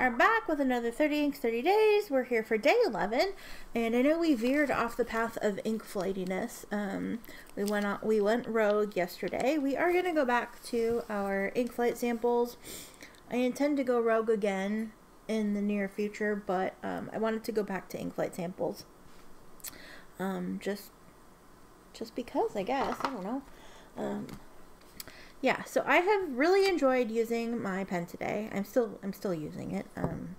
are back with another 30 Inks 30 Days. We're here for day 11, and I know we veered off the path of ink flightiness. Um, we went on, we went rogue yesterday. We are going to go back to our ink flight samples. I intend to go rogue again in the near future, but um, I wanted to go back to ink flight samples. Um, just, just because, I guess. I don't know. Yeah, so I have really enjoyed using my pen today. I'm still I'm still using it. Um,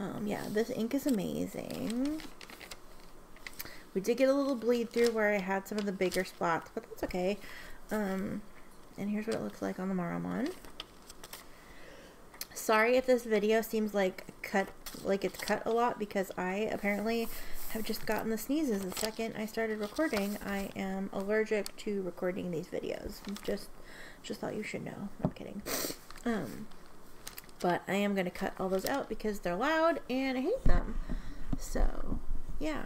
um, yeah, this ink is amazing. We did get a little bleed through where I had some of the bigger spots, but that's okay. Um, and here's what it looks like on the Maruman. Sorry if this video seems like cut like it's cut a lot because I apparently have just gotten the sneezes the second I started recording. I am allergic to recording these videos. Just just thought you should know. I'm kidding. Um, but I am going to cut all those out because they're loud and I hate them. So, yeah.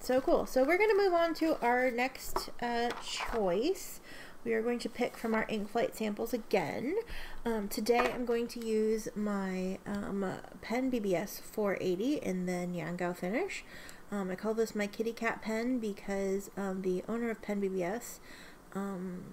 So cool. So we're going to move on to our next uh, choice. We are going to pick from our ink flight samples again. Um, today I'm going to use my um, Pen BBS 480 in the Niangao finish. Um, I call this my kitty cat pen because um, the owner of Pen BBS um,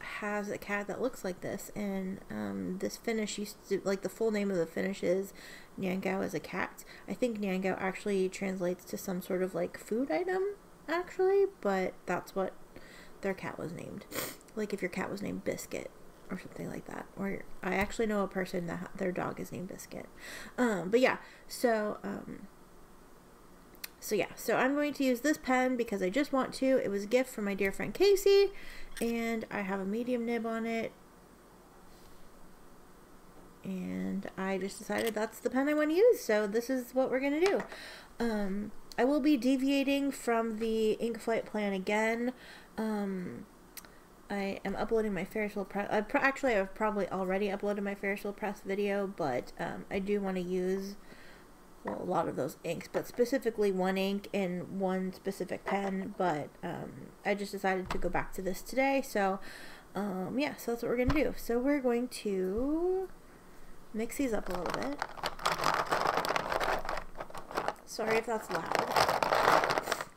has a cat that looks like this, and um, this finish used to like the full name of the finish is Niangao as a cat. I think Niangao actually translates to some sort of like food item, actually, but that's what their cat was named. Like if your cat was named Biscuit or something like that. Or I actually know a person that their dog is named Biscuit. Um, but yeah, so um, so yeah, so I'm going to use this pen because I just want to. It was a gift from my dear friend Casey and I have a medium nib on it and I just decided that's the pen I want to use so this is what we're gonna do um, I will be deviating from the ink flight plan again um, I am uploading my Ferris wheel press. Uh, actually, I've probably already uploaded my Ferris wheel press video, but um, I do want to use well, a lot of those inks, but specifically one ink and one specific pen. But um, I just decided to go back to this today. So, um, yeah, so that's what we're going to do. So we're going to mix these up a little bit. Sorry if that's loud.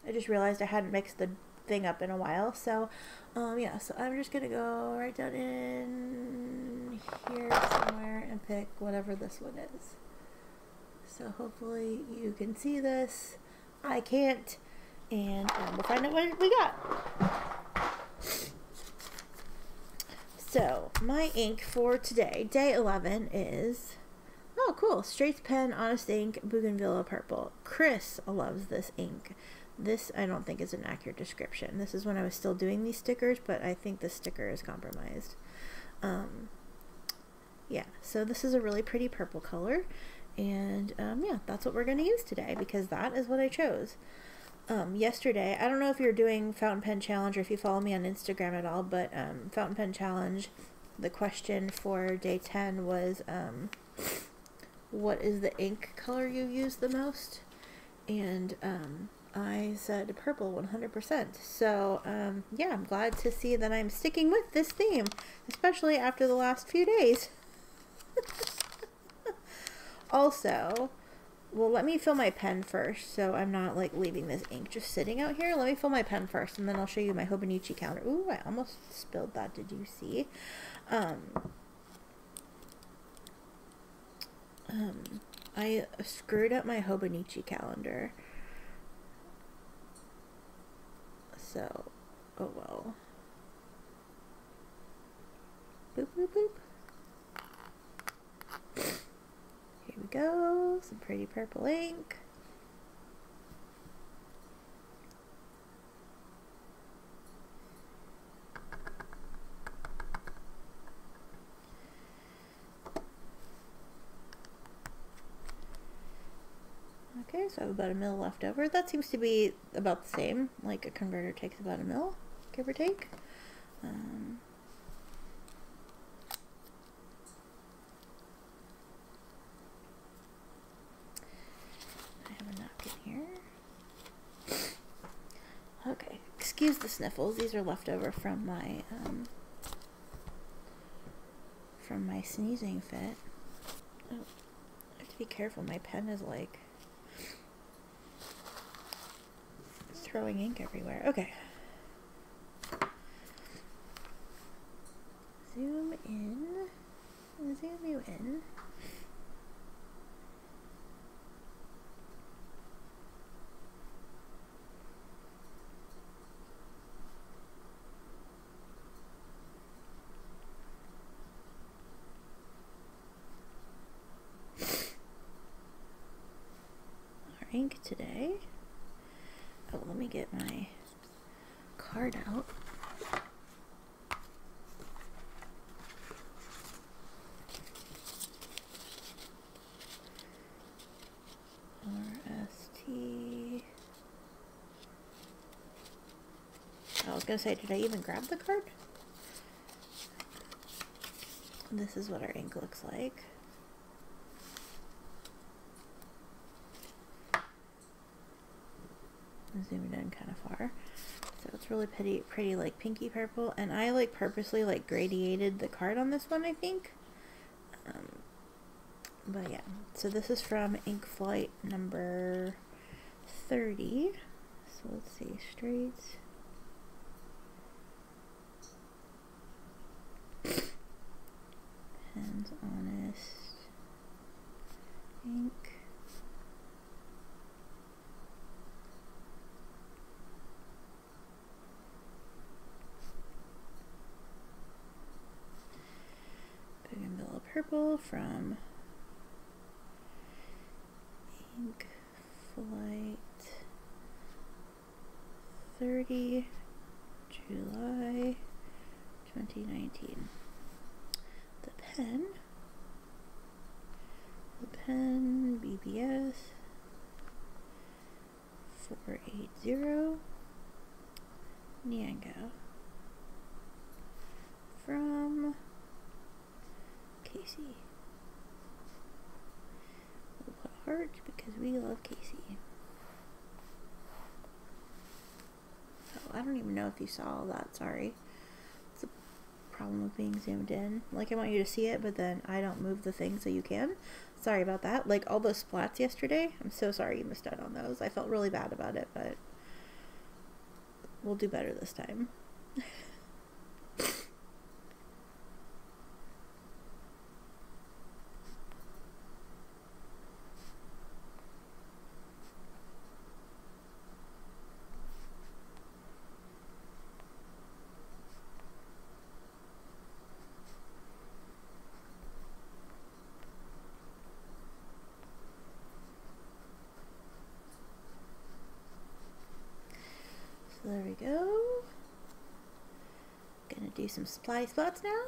I just realized I hadn't mixed the thing up in a while. So, um, yeah, so I'm just going to go right down in here somewhere and pick whatever this one is. So hopefully you can see this. I can't. And um, we'll find out what we got. So my ink for today, day 11, is... Oh, cool. Straits Pen Honest Ink Bougainvillea Purple. Chris loves this ink. This, I don't think, is an accurate description. This is when I was still doing these stickers, but I think the sticker is compromised. Um, yeah, so this is a really pretty purple color. And um, yeah, that's what we're going to use today because that is what I chose. Um, yesterday, I don't know if you're doing Fountain Pen Challenge or if you follow me on Instagram at all, but um, Fountain Pen Challenge, the question for day 10 was um, what is the ink color you use the most? And um, I said purple 100%. So, um, yeah, I'm glad to see that I'm sticking with this theme, especially after the last few days. Also, well, let me fill my pen first so I'm not like leaving this ink just sitting out here. Let me fill my pen first and then I'll show you my Hobonichi calendar. Ooh, I almost spilled that. Did you see? Um, um, I screwed up my Hobonichi calendar. So, oh well. Boop, boop, boop. We go, some pretty purple ink. Okay, so I have about a mil left over. That seems to be about the same, like a converter takes about a mil, give or take. Um, excuse the sniffles. These are left over from my um, from my sneezing fit. Oh, I have to be careful, my pen is like throwing ink everywhere. Okay. Zoom in. Zoom you in. Ink today. Oh, let me get my card out. RST. I was gonna say, did I even grab the card? This is what our ink looks like. Zoomed in kind of far. So it's really pretty, pretty like pinky purple. And I like purposely like gradiated the card on this one, I think. Um, but yeah, so this is from Ink Flight number 30. So let's see, straight. Hands honest ink. Purple from Ink Flight 30 July 2019. The pen, the pen BBS 480 Niangao from Casey. We'll put heart because we love Casey. Oh, I don't even know if you saw that, sorry. It's a problem with being zoomed in. Like I want you to see it, but then I don't move the thing so you can. Sorry about that. Like all those splats yesterday, I'm so sorry you missed out on those. I felt really bad about it, but we'll do better this time. there we go. Gonna do some supply spots now.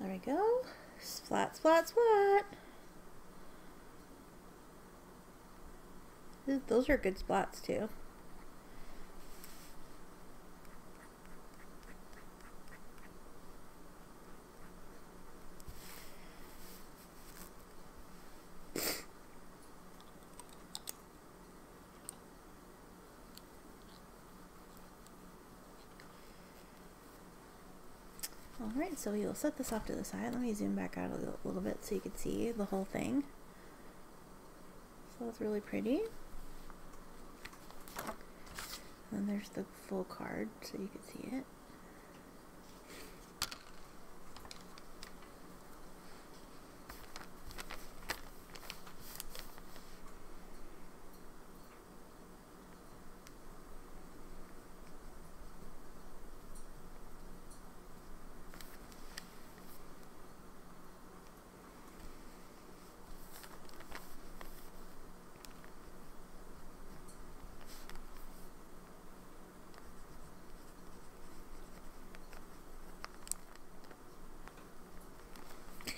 There we go. Splat, splat, splat. Those are good splats too. Alright, so we will set this off to the side. Let me zoom back out a little, bit so you can see the whole thing. So that's really pretty. And there's the full card so you can see it.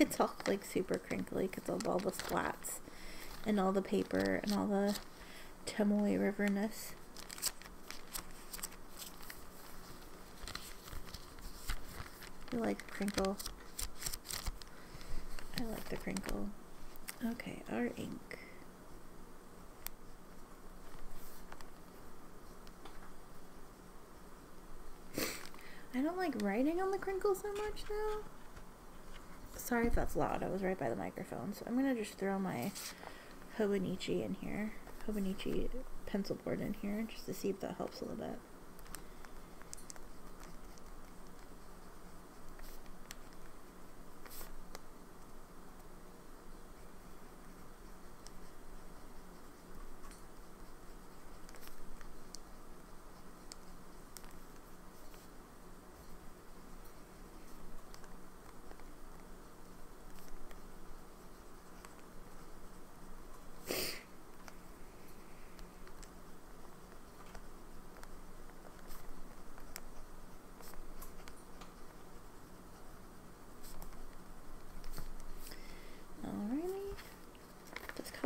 it's all like super crinkly because of all the splats and all the paper and all the Tomoe Riverness. I like crinkle. I like the crinkle. Okay, our ink. I don't like writing on the crinkle so much though. Sorry if that's loud. I was right by the microphone. So I'm going to just throw my Hobonichi in here. Hobonichi pencil board in here just to see if that helps a little bit.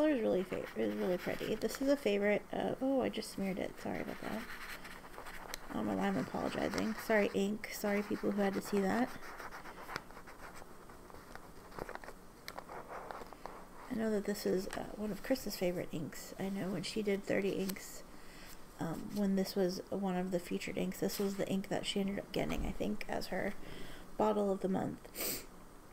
Color is really is really pretty. This is a favorite. Oh, I just smeared it. Sorry about that. I don't know why I'm apologizing. Sorry, ink. Sorry, people who had to see that. I know that this is uh, one of Chris's favorite inks. I know when she did 30 inks, um, when this was one of the featured inks, this was the ink that she ended up getting, I think, as her bottle of the month.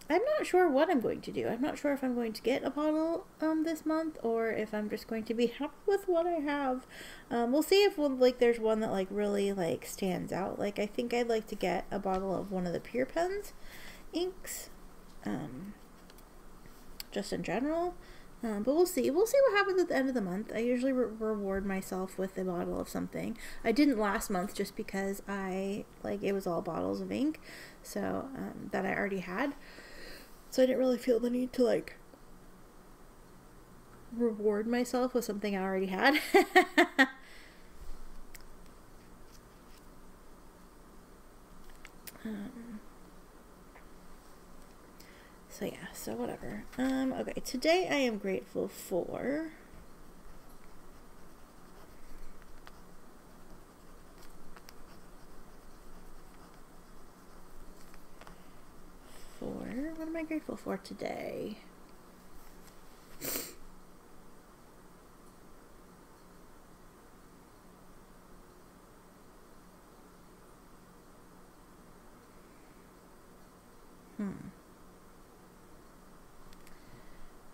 I'm not sure what I'm going to do. I'm not sure if I'm going to get a bottle um this month or if I'm just going to be happy with what I have. Um, we'll see if we'll, like there's one that like really like stands out. Like I think I'd like to get a bottle of one of the Pure Pens inks, um, just in general. Um, but we'll see. We'll see what happens at the end of the month. I usually re reward myself with a bottle of something. I didn't last month just because I like it was all bottles of ink, so um, that I already had. So I didn't really feel the need to like reward myself with something I already had. um, so yeah, so whatever. Um, okay, today I am grateful for What am I grateful for today? Hmm.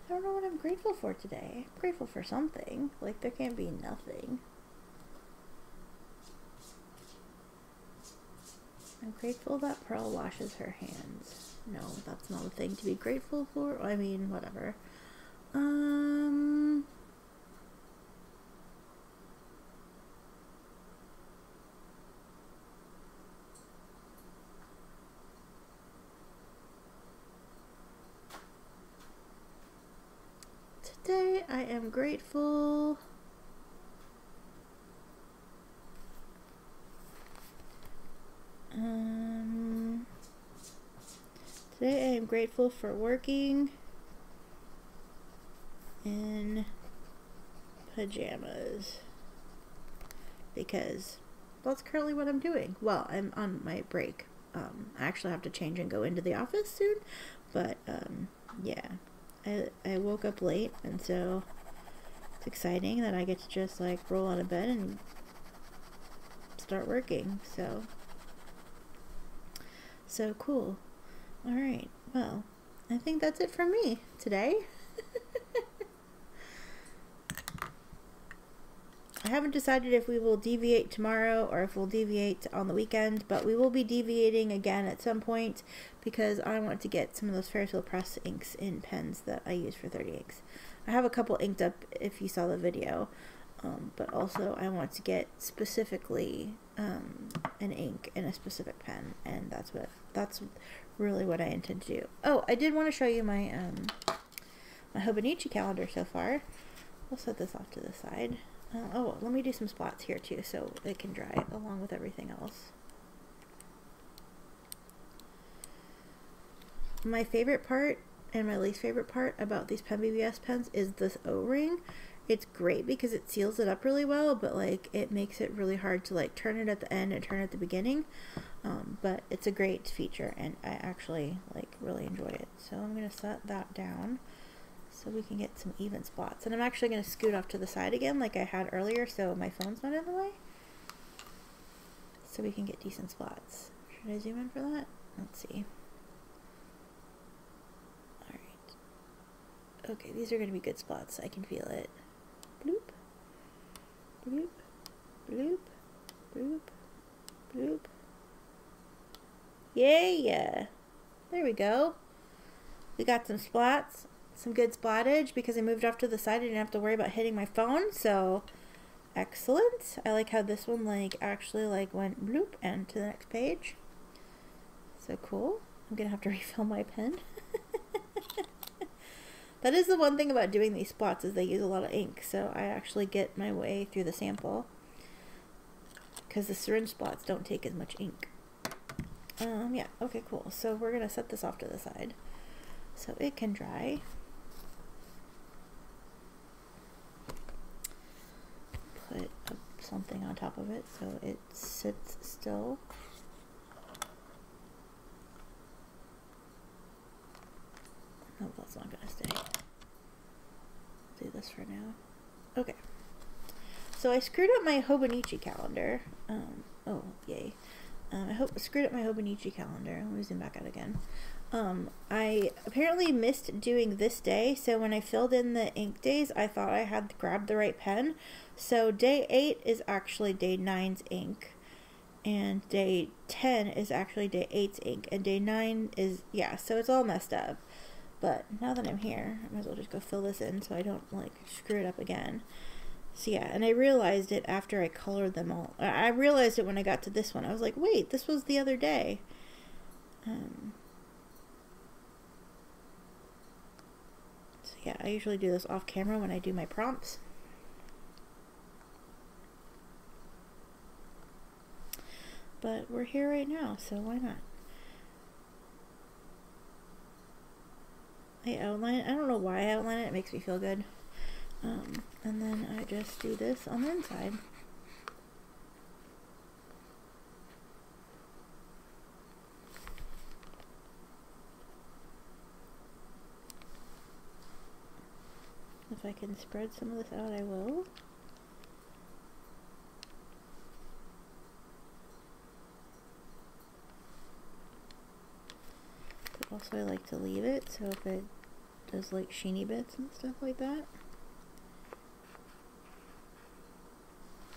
I don't know what I'm grateful for today. I'm grateful for something. Like, there can't be nothing. Grateful that Pearl washes her hands no, that's not a thing to be grateful for. I mean, whatever. Um. Today I am grateful. Um. Am grateful for working in pajamas because that's currently what I'm doing. Well, I'm on my break. Um, I actually have to change and go into the office soon, but um, yeah, I, I woke up late and so it's exciting that I get to just like roll out of bed and start working. So, so cool. Alright, well, I think that's it from me today. I haven't decided if we will deviate tomorrow or if we'll deviate on the weekend, but we will be deviating again at some point because I want to get some of those Ferris press inks in pens that I use for 30 inks. I have a couple inked up if you saw the video, um, but also I want to get specifically um, an ink in a specific pen, and that's what that's really what I intend to do. Oh, I did want to show you my um, my Hobonichi calendar so far. We'll set this off to the side. Uh, oh, let me do some spots here too so it can dry along with everything else. My favorite part and my least favorite part about these Pen BBS pens is this O-ring it's great because it seals it up really well, but like it makes it really hard to like turn it at the end and turn it at the beginning. Um, but it's a great feature and I actually like really enjoy it. So I'm going to set that down so we can get some even spots. And I'm actually going to scoot off to the side again like I had earlier so my phone's not in the way. So we can get decent spots. Should I zoom in for that? Let's see. Alright. Okay, these are going to be good spots. I can feel it. Bloop. Bloop. Bloop. Bloop. Bloop. Yeah. There we go. We got some splats. Some good splattage because I moved off to the side. I didn't have to worry about hitting my phone. So, excellent. I like how this one like actually like went bloop and to the next page. So cool. I'm going to have to refill my pen. that is the one thing about doing these spots is they use a lot of ink. So I actually get my way through the sample. Because the syringe spots don't take as much ink. Um, yeah, okay, cool. So we're going to set this off to the side. So it can dry. Put something on top of it so it sits still. No, that's not gonna stay. Do this for now. Okay. So I screwed up my Hobonichi calendar. Um, oh, yay. Um, I hope screwed up my Hobonichi calendar. Let me zoom back out again. Um, I apparently missed doing this day, so when I filled in the ink days, I thought I had grabbed the right pen. So day 8 is actually day 9's ink, and day 10 is actually day 8's ink, and day 9 is, yeah, so it's all messed up. But now that I'm here, I might as well just go fill this in so I don't like screw it up again. So yeah, and I realized it after I colored them all. I realized it when I got to this one. I was like, wait, this was the other day. Um, so yeah, I usually do this off camera when I do my prompts. But we're here right now, so why not? I outline it. I don't know why I outline it. It makes me feel good. Um, and then I just do this on the inside. If I can spread some of this out, I will. Also I like to leave it, so if it does like sheeny bits and stuff like that.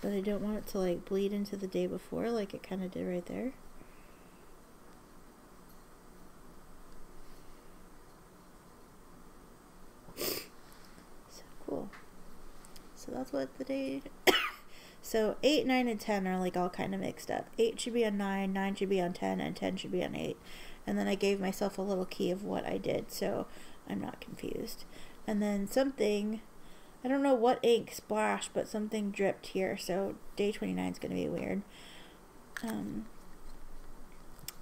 But I don't want it to like bleed into the day before like it kind of did right there. So cool. So that's what the day... so 8, 9, and 10 are like all kind of mixed up. 8 should be on 9, 9 should be on 10, and 10 should be on 8. And then I gave myself a little key of what I did so I'm not confused. And then something I don't know what ink splashed, but something dripped here, so day 29 is going to be weird. Um,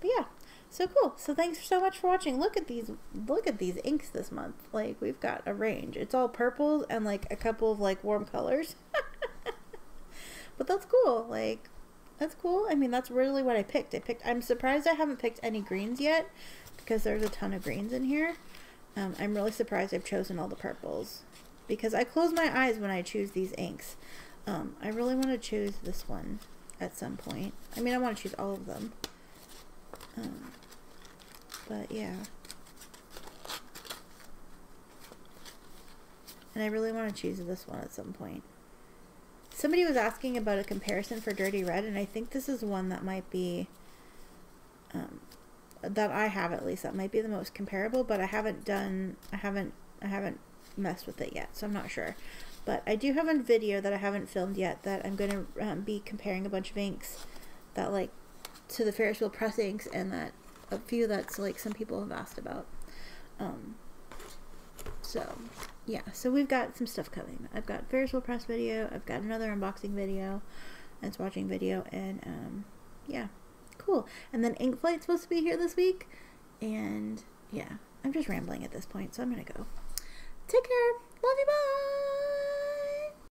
but yeah, so cool. So thanks so much for watching. Look at these, look at these inks this month. Like, we've got a range. It's all purples and, like, a couple of, like, warm colors. but that's cool. Like, that's cool. I mean, that's really what I picked. I picked, I'm surprised I haven't picked any greens yet, because there's a ton of greens in here. Um, I'm really surprised I've chosen all the purples because I close my eyes when I choose these inks. Um, I really want to choose this one at some point. I mean, I want to choose all of them. Um, but yeah. And I really want to choose this one at some point. Somebody was asking about a comparison for Dirty Red, and I think this is one that might be, um, that I have at least, that might be the most comparable, but I haven't done, I haven't, I haven't messed with it yet, so I'm not sure. But I do have a video that I haven't filmed yet that I'm going to um, be comparing a bunch of inks that like to the Ferris wheel press inks and that a few that's like some people have asked about. Um, so yeah, so we've got some stuff coming. I've got Ferris wheel press video, I've got another unboxing video, and swatching video, and um, yeah, cool. And then ink flight's supposed to be here this week, and yeah, I'm just rambling at this point, so I'm gonna go. Take care. Love you. Bye.